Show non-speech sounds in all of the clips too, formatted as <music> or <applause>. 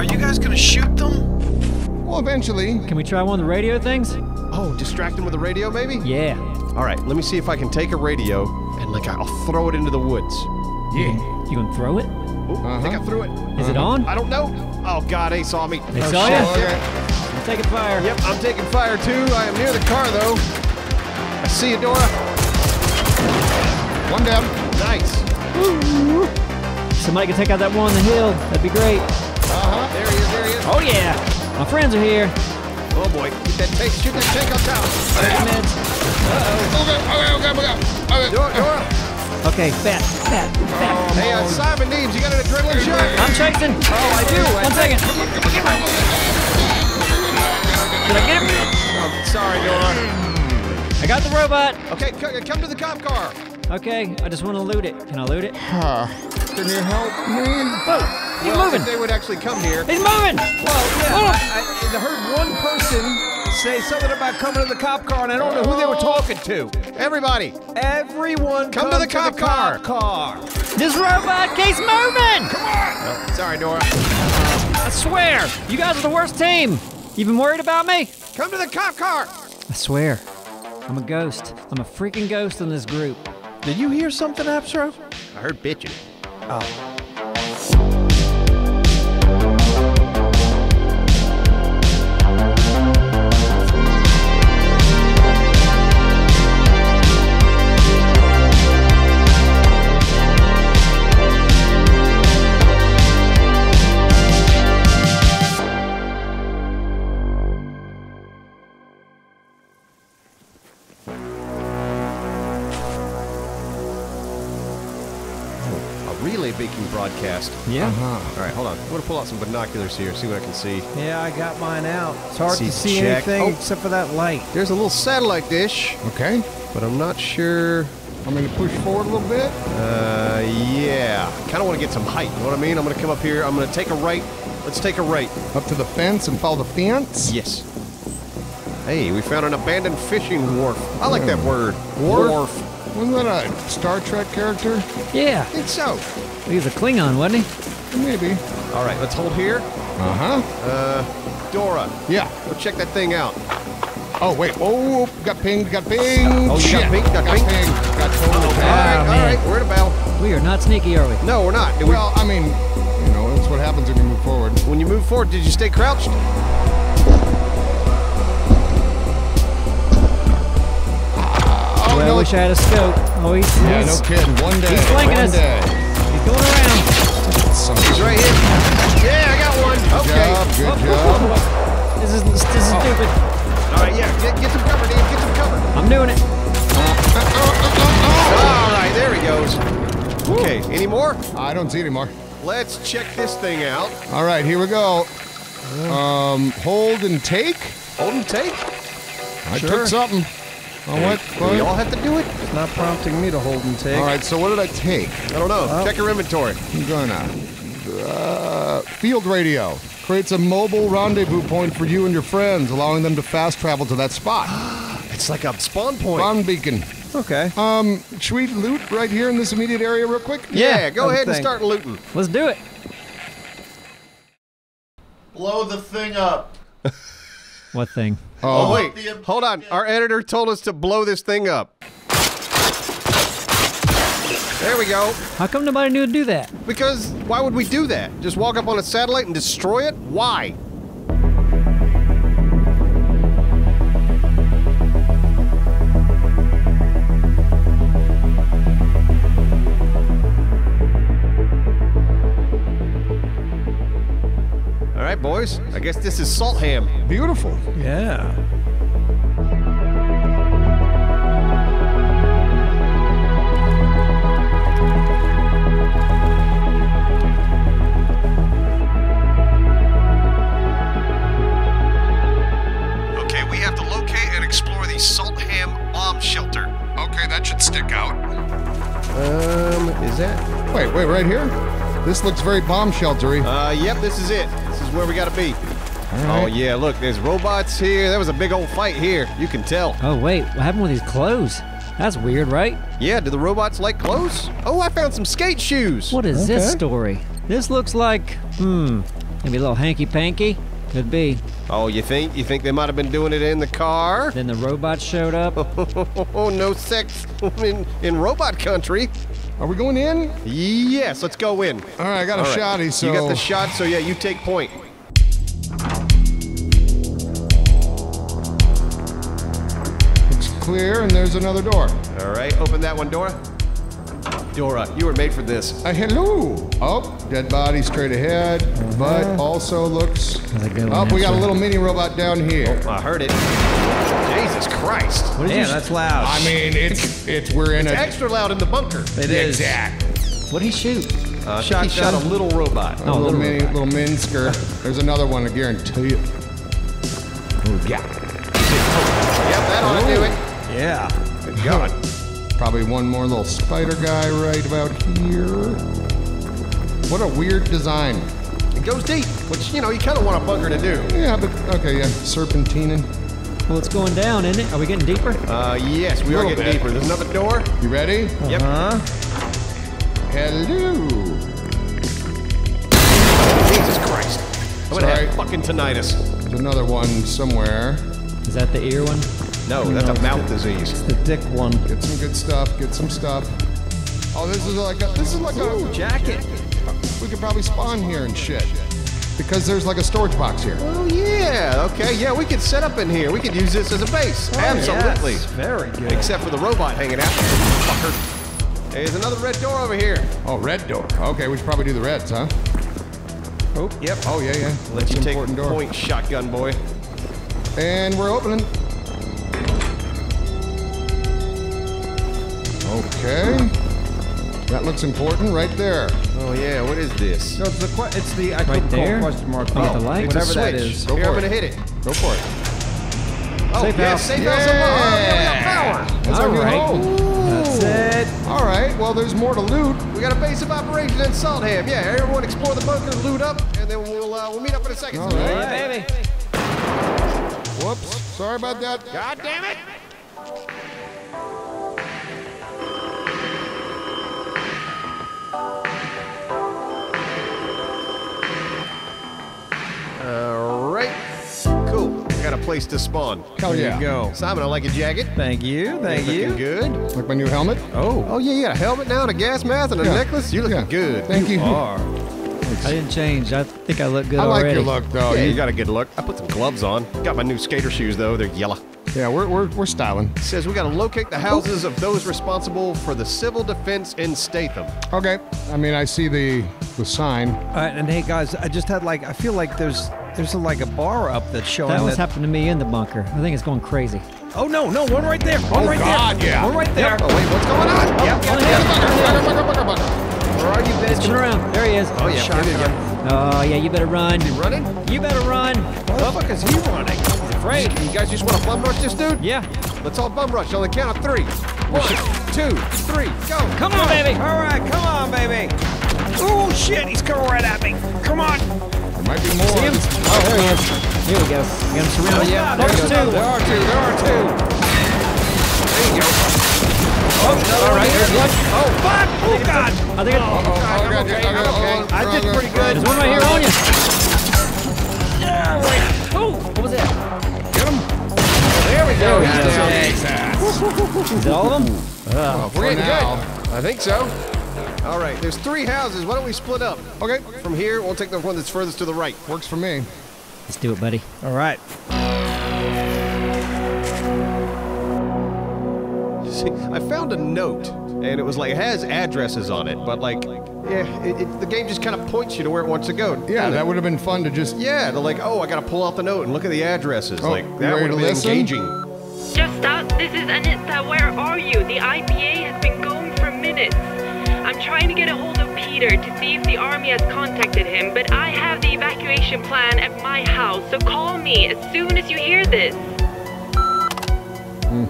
Are you guys gonna shoot them? Well, eventually. Can we try one of the radio things? Oh, distract him with the radio, maybe? Yeah. All right, let me see if I can take a radio and like I'll throw it into the woods. Yeah. You gonna throw it? Ooh, I think I threw it. Is it uh-huh. on? I don't know. Oh God, they saw me. They oh, saw shit. ya? Yep. I'm taking fire. Yep, I'm taking fire too. I am near the car though. I see you, Dora. One down. Nice. Somebody can take out that one on the hill. That'd be great. Oh yeah. My friends are here. Oh boy, get that tank. Shoot that tank on top. Take meds. Okay, okay, okay, okay. okay. Dora, Dora. Okay, fat, fat, fat. Hey, uh, Simon Neebs, you got an adrenaline shot? I'm chasing. Oh, I do. One second. Did I get him? Oh, sorry, Dora. I got the robot. Okay, c- come to the cop car. Okay, I just want to loot it. Can I loot it? Huh. Can you help me? Whoa, he's well, moving. if they would actually come here. He's moving. Well, yeah, Oh. I, I heard one person say something about coming to the cop car, and I don't know who they were talking to. Everybody, everyone, come, to the cop car. car. This robot keeps moving. Come on. Oh, sorry, Dora. I swear, you guys are the worst team. You've been worried about me? Come to the cop car. I swear, I'm a ghost. I'm a freaking ghost in this group. Did you hear something, Appsro? I heard bitching. A Yeah. All right, hold on. I'm gonna pull out some binoculars here, see what I can see. Yeah, I got mine out. It's hard See to see check. anything Oh. except for that light. There's a little satellite dish, Okay. but I'm not sure. I'm going to push forward a little bit. Uh, yeah. Kind of want to get some height. You know what I mean? I'm gonna come up here. I'm gonna take a right. Let's take a right. Up to the fence and follow the fence. Yes. Hey, we found an abandoned fishing wharf. I like that word. Wharf? Wasn't that a Star Trek character? Yeah. I think so. He was a Klingon, wasn't he? Maybe. All right, let's hold here. Uh-huh. Uh, Dora, Yeah. go check that thing out. Oh, wait. Oh, got pinged, got pinged. Oh, you Shit. got pinged, got got pinged? pinged. Got totally All pinged. right, all man. right, we're in a battle. We are not sneaky, are we? No, we're not. Did we- Well, I mean, you know, that's what happens when you move forward. when you move forward, did you stay crouched? Oh, Well, I wish I had a scope. Oh, he's, Yeah, he's, no kidding. One day. he's flinging one us. day. Right here. Yeah, I got one. Okay. job, good Whoop, job. whoop, <laughs> whoop. This is this is stupid. All right, yeah, get, get some cover, Dan. Get some cover. I'm doing it. All right, there he goes. Okay, any more? I don't see anymore. Let's check this thing out. All right, here we go. Um, hold and take. Hold and take. I Sure. took something. Oh, what? Do we all have to do it? It's not prompting me to hold and take. All right, so what did I take? I don't know. Check your inventory. I'm gonna. Uh, field radio creates a mobile rendezvous point for you and your friends, allowing them to fast travel to that spot. <gasps> It's like a spawn point. Spawn beacon. Okay. Um, should we loot right here in this immediate area real quick? yeah, go ahead and think. start looting. Let's do it. Blow the thing up. What thing? Oh, Oh, wait. Hold on. Our editor told us to blow this thing up. There we go. How come nobody knew to do that? Because why would we do that? Just walk up on a satellite and destroy it? Why? All right, boys. I guess this is Saltham. beautiful. Yeah. Is that? Wait, wait, right here? This looks very bomb sheltery. Uh, yep, this is it. This is where we gotta be. right. Oh yeah, look, there's robots here. There was a big old fight here. You can tell. Oh wait, what happened with these clothes? That's weird, right? Yeah, do the robots like clothes? Oh, I found some skate shoes. What is this story? This looks like, hmm, Maybe a little hanky panky. Could be. Oh, you think? You think they might have been doing it in the car? Then the robots showed up. Oh, <laughs> no sex <laughs> in, in robot country. Are we going in? Yes, let's go in. All right, I got a All right. shotty, so You got the shot, so yeah, you take point. looks clear, and there's another door. All right, open that one, Dora. Dora, you were made for this. Uh, hello. Oh, dead body straight ahead, but also looks. How's it going, Oh, we got a little mini robot down here. I heard it. Jesus Christ. What did Damn, you? that's loud. I mean, it's it's we're in a Extra loud in the bunker. it is. exact What did he shoot? Uh, I think he shot a little robot. a Oh, little little mini little min skirt. There's another one, I guarantee you. Oh yeah. Yep, that ought to do it. Yeah. Good God. Probably one more little spider guy right about here. What a weird design. It goes deep, which, you know, you kind of want a bunker to do. Yeah, but okay, yeah, serpentining. Well, it's going down, isn't it? Are we getting deeper? Uh, yes, we are getting bit. deeper. There's another door. You ready? Yep. Huh? Hello. Jesus Christ. I'm gonna have fucking tinnitus. There's another one somewhere. Is that the ear one? No, that's a mouth disease. It's The dick one. Get some good stuff. Get some stuff. Oh, this is like a this is like a Jacket. we could probably spawn here and shit. Because there's like a storage box here. Oh, yeah. Okay, yeah, we could set up in here. We could use this as a base. Oh, Absolutely. Yes, very good. Except for the robot hanging out. Fucker. There's another red door over here. Oh, red door. Okay, we should probably do the reds, huh? Oh, yep. Oh yeah, yeah. Let That's you take important door. point, shotgun boy. And we're opening. Okay. That looks important right there. Oh, yeah, what is this? No, it's the que- it's the I Right there? question mark. Oh, the light? It's a Whatever that switch. is. Go Here, for I'm it. gonna hit it. Go for it. Oh, Safe yes, house. safe house. Oh, yeah, we got power. That's our All new home. That's it. All right. Well, there's more to loot. We got a base of operations in Saltham. Yeah, everyone explore the bunker, loot up, and then we'll uh, we'll meet up in a second. All right. Yeah, baby. Whoops. Sorry about that. God damn it! Place to spawn. Oh, Hell There yeah. you go. Simon, I like your jacket. Thank you. Thank Looking you. good. Like my new helmet. Oh, Oh yeah, you got a helmet now and a gas mask and a Yeah. necklace. You looking Yeah. good. Thank you. you. are. I didn't change. I think I look good I like already. your look though. yeah, You- you got a good look. I put some gloves on. Got my new skater shoes though. They're yellow. yeah, we're, we're, we're styling. It says we got to locate the houses of those responsible for the civil defense in Saltham. Okay. I mean, I see the the sign. All right, and hey guys, I just had like I feel like there's there's a, like a bar up that's showing That was that. happened to me in the bunker. I think it's going crazy. oh no, no, one right there. One Oh, right God, there. yeah. One right there. Oh wait, what's going on? Yep, yep, yep. Where are you, bitch? Coming around. There he is. Oh yeah, Shotgun. yeah, yeah. Oh yeah, you better run. You running? You better run. Why the fuck is he running? He's afraid. You guys just want to bum rush this dude? Yeah. Let's all bum rush on the count of three. One, two, three, go. Come on, baby. All right, come on, baby. Oh shit, he's coming right at me. Come on. There might be more. See him? Oh, there he is. Here we go. We got him surrounded. Oh, yeah, There's there two. There are two. There are two. There you go. Oh, another All right, here. there's one. Oh, fuck. Oh, God. I think Oh, oh, I'm okay, I'm oh, okay. oh, I did oh, pretty oh, good. there's one right here on you. Oh, what was that? Oh, there we go. There we go. down. Is it all of them? oh, We're getting good. I think so. All right, there's three houses. Why don't we split up? Okay. From here, we'll take the one that's furthest to the right. Works for me. Let's do it, buddy. All right. See, I found a note, and it was like it has addresses on it, but like, yeah, it, it, the game just kind of points you to where it wants to go. Yeah, doesn't that would have been fun to just. Yeah, they're like, oh, I gotta pull out the note and look at the addresses. Oh, like that would have been listen? engaging. Just us. This is Anita. Where are you? The IPA has been going for minutes. I'm trying to get a hold of Peter to see if the army has contacted him, but I have the evacuation plan at my house, so call me as soon as you hear this. Hmm.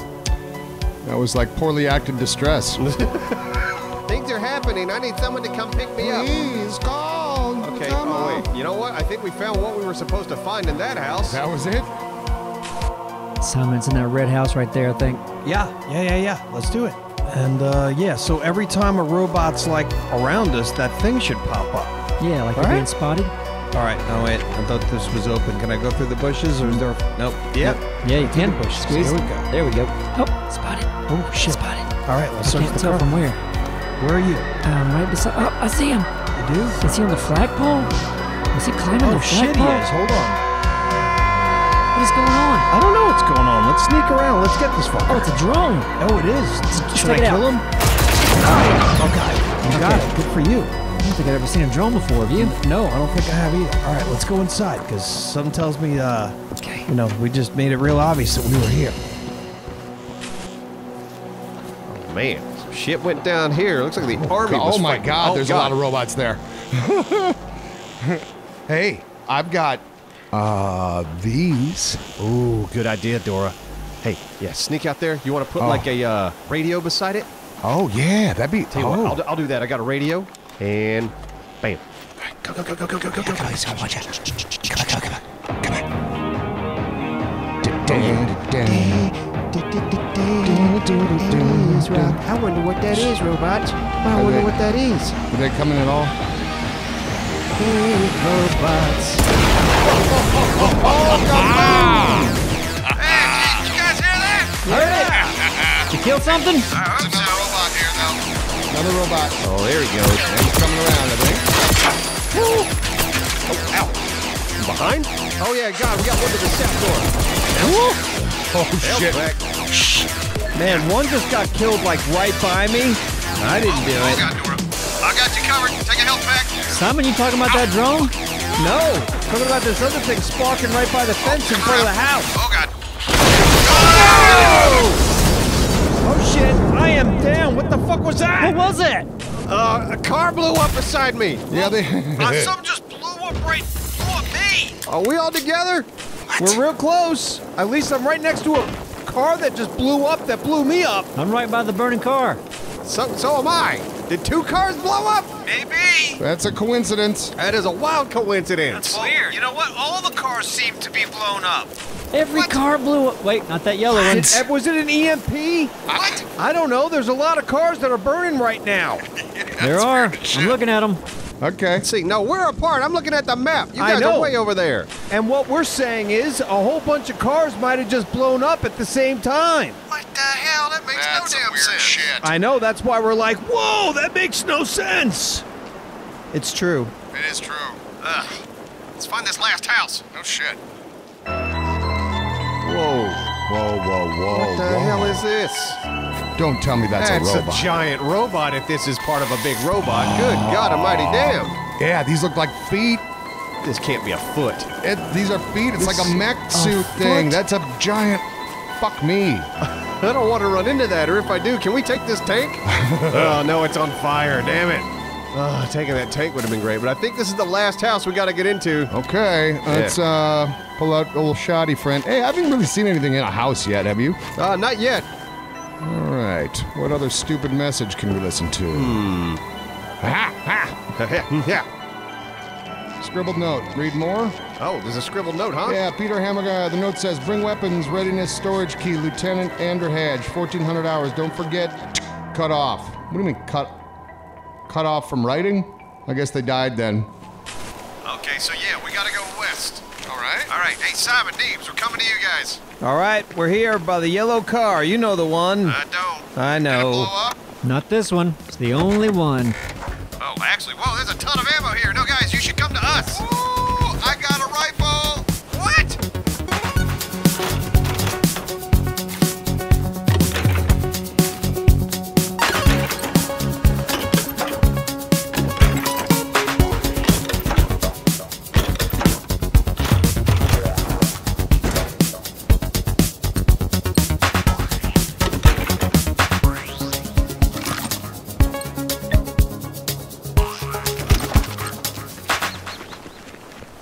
That was like poorly acted distress. <laughs> Things are happening. I need someone to come pick me up. Please call. Okay. Come Oh wait. You know what? I think we found what we were supposed to find in that house. That was it. Simon's in that red house right there, I think. Yeah, yeah, yeah, yeah. Let's do it. And uh, yeah, so every time a robot's like around us, that thing should pop up. Yeah, like All we're right. being spotted. All right. No wait. I thought this was open. Can I go through the bushes, or is there? Nope. Yep. Yeah, you can. bushes. Squeeze. There we go. There we go. Oh, spotted. Oh, shit. Spotted. All right. Let's I search can't the tell car. from where. Where are you? Um, right beside. Oh, I see him. You do? Is he on the flagpole? Is he climbing Oh the shit! He flagpole? is. Hold on. What is going on? I don't know what's going on. Let's sneak around. Let's get this far. Oh, it's a drone. Oh, it is. Should I kill out. him? Oh god. You got Okay. it. Good for you. I don't think I've ever seen a drone before. Have you? No, I don't think I have either. All right, let's go inside because something tells me, uh, Okay. you know, we just made it real obvious that we were here. Oh, Man, some shit went down here. Looks like the army was Oh my fighting. God, Oh, there's a lot of robots there. <laughs> hey, I've got uh these. Ooh, good idea, Dora. Hey, yeah, sneak out there. You want to put Oh. like a uh, radio beside it? Oh yeah, that'd be. Tell you oh. what, I'll, do- I'll do that. I got a radio, and bam. Go, go, go, go, go, go, go, go. I wonder what that is, robots. I wonder what that is. Are they coming at all? Robots. Hey, you guys hear that? You killed something? I hope so. robot here, though. Another robot. Oh, there he goes. He's coming around, I think. Oh, ow. You behind? Oh, yeah, God, we got one to the south door. Oh Hell's shit. back. Man, one just got killed like right by me. I didn't do Oh, it. I got you covered. Take a health pack. Simon, you talking about that drone? No, talking about this other thing sparking right by the fence in front of the house. Oh, God. Oh shit! I am down. What the fuck was that? What was it? Uh, a car blew up beside me. Yeah, they. Uh, something just blew up right blew up me. Are we all together? What? We're real close. At least I'm right next to a car that just blew up. That blew me up. I'm right by the burning car. So, so am I. Did two cars blow up? Maybe. That's a coincidence. That is a wild coincidence. That's weird. You know what? All the cars seem to be blown up. Every car blew up. Wait, not that yellow one. Eh, Was it an EMP? What? I don't know. There's a lot of cars that are burning right now. <laughs> There are. I'm looking at them. Okay. Let's see. No, we're apart. I'm looking at the map. You I guys know. are way over there. And what we're saying is a whole bunch of cars might have just blown up at the same time. What the hell? That makes That's no damn weird sense. shit. I know. That's why we're like, whoa, that makes no sense. It's true. It is true. Ugh. Let's find this last house. No shit. Whoa. Whoa, whoa, whoa, What the whoa. hell is this? Don't tell me that's, That's a robot. a giant robot if this is part of a big robot. Good God almighty damn. yeah, these look like feet. This can't be a foot. It, these are feet. It's like a mech suit thing. foot? That's a giant. Fuck me. I don't want to run into that, or if I do, can we take this tank? <laughs> oh, no, it's on fire. Damn it. Oh, taking that tank would have been great, but I think this is the last house we got to get into. Okay, let's uh, pull out a little shoddy friend. Hey, I haven't really seen anything in a house yet, have you? Uh, not yet. All right. What other stupid message can we listen to? Hmm. Ha ha! <laughs> yeah. Scribbled note. Read more. Oh, there's a scribbled note, huh? Yeah, Peter Hammerguy. The note says, "Bring weapons, readiness, storage key, Lieutenant Andrew Hadge, 1400 hours. Don't forget, <tsk> cut off." What do you mean cut? Cut off from writing? I guess they died then. Okay, so yeah, we gotta go west. All right. All right. Hey, Simon, Neebs, we're coming to you guys. All right, we're here by the yellow car. You know the one. I don't. I Did blow know. up? Not this one. It's the only one. Oh, actually, whoa, there's a ton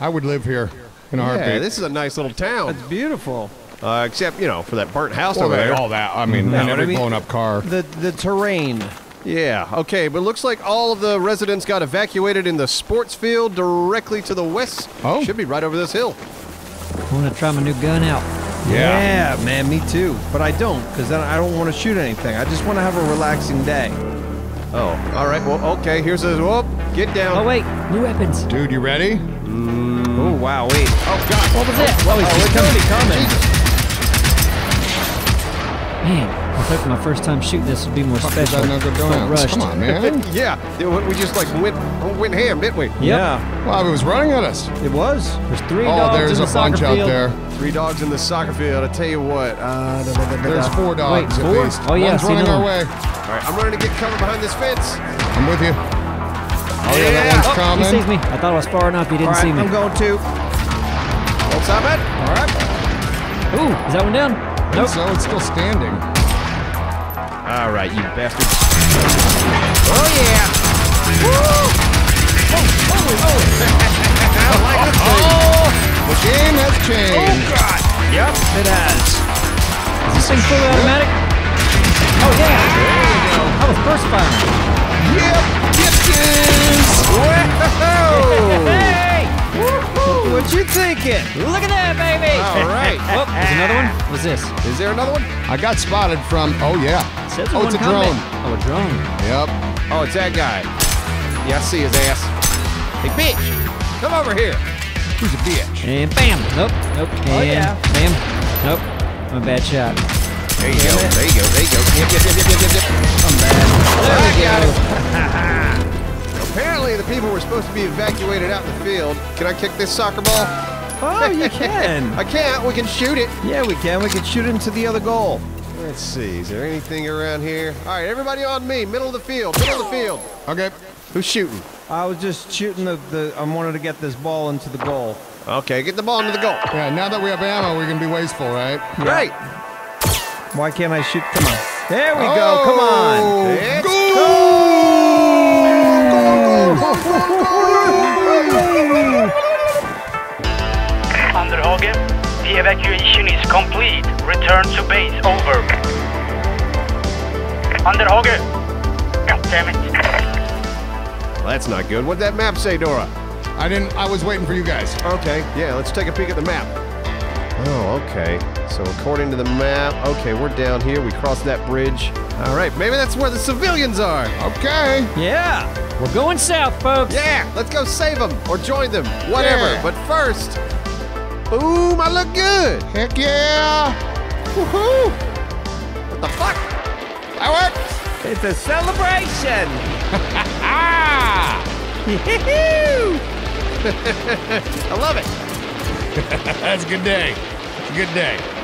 I would live here in a Yeah, heartbeat. this is a nice little town. It's beautiful. Uh, except, you know, for that burnt house Well, over there. all that. I mean, No, and every I mean- blown up car. The the terrain. Yeah, okay, but looks like all of the residents got evacuated in the sports field directly to the west. Oh. Should be right over this hill. I want to try my new gun out. Yeah, yeah man, me too. But I don't, because then I don't want to shoot anything. I just want to have a relaxing day. Oh, all right, well, okay, here's a, whoop, get down. Oh, wait. New weapons. Dude, you ready? Oh wow, wait. Oh God! What was it? Oh, it's gonna be coming. Man, I thought my first time shooting this would be more Fuck special. that Knuckle Felt Jones? Come on, man. <laughs> Yeah, we just like went went ham, didn't we? Yeah, wow, it was running at us. it was. There's three Oh, dogs there's in the soccer field. there's a bunch out there. Three dogs in the soccer field. I tell you what. Uh, da, da, da, da, There's four dogs Wait, at four? least. Oh, yeah, One's running our way. All right, I'm running to get cover behind this fence. I'm with you. Oh yeah, that one's Oh, he coming. sees me. I thought I was far enough. He didn't right, see me. I'm going to. Hold stop it. All right. Ooh, is that one down? Think Nope. So it's still standing. All right, you bastard. Oh yeah. Oh holy, holy. <laughs> I like it. Oh, The game has changed. Oh, God. Yep, it has. Is this thing fully automatic? Oh yeah. There we go. I was burst firing. What you thinking? Look at that, baby! All right. <laughs> Oh, there's another one. What's this? Is there another one? I got spotted from. Oh yeah. It Oh, it's a coming. drone. Oh, a drone. Yep. Oh, it's that guy. Yeah, I see his ass. Hey, bitch, come over here. Who's a bitch? And bam! Nope, nope. Oh, yeah. Bam. Nope. I'm a bad shot. There you go. There you go. There you go. Yep, yep, yep, yep, yep, yep. I'm bad. There I we go. <laughs> him. Apparently, the people were supposed to be evacuated out in the field. Can I kick this soccer ball? Oh, you <laughs> can. I can't. We can shoot it. yeah, we can. We can shoot it into the other goal. Let's see. Is there anything around here? All right, everybody on me. Middle of the field. Middle of the field. Okay. Who's shooting? I was just shooting the, the I wanted to get this ball into the goal. Okay, get the ball into the goal. Yeah. Now that we have ammo, we can be wasteful, right? Great. Why can't I shoot? Come on. There we go. Come on. Oh, Let's the evacuation is complete. Return to base. Over. Underhagen. God damn it. Well, that's not good. What'd that map say, Dora? I didn't. I was waiting for you guys. Okay, yeah, let's take a peek at the map. Oh, okay. So according to the map, okay, we're down here. We crossed that bridge. All right, maybe that's where the civilians are. Okay. Yeah. We're going south, folks. Yeah, let's go save them or join them, whatever. Yeah. But first, boom, I look good. Heck yeah. Woohoo. What the fuck? Fireworks. It's a celebration. <laughs> I love it. <laughs> That's a good day. It's a good day.